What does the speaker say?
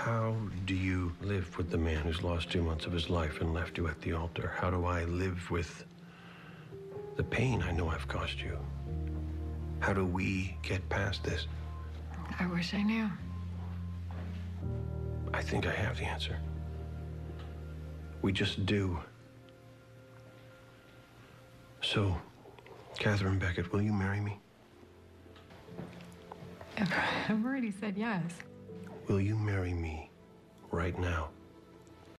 How do you live with the man who's lost two months of his life and left you at the altar? How do I live with the pain I know I've caused you? How do we get past this? I wish I knew. I think I have the answer. We just do. So, Katherine Beckett, will you marry me? I've already said yes. Will you marry me right now?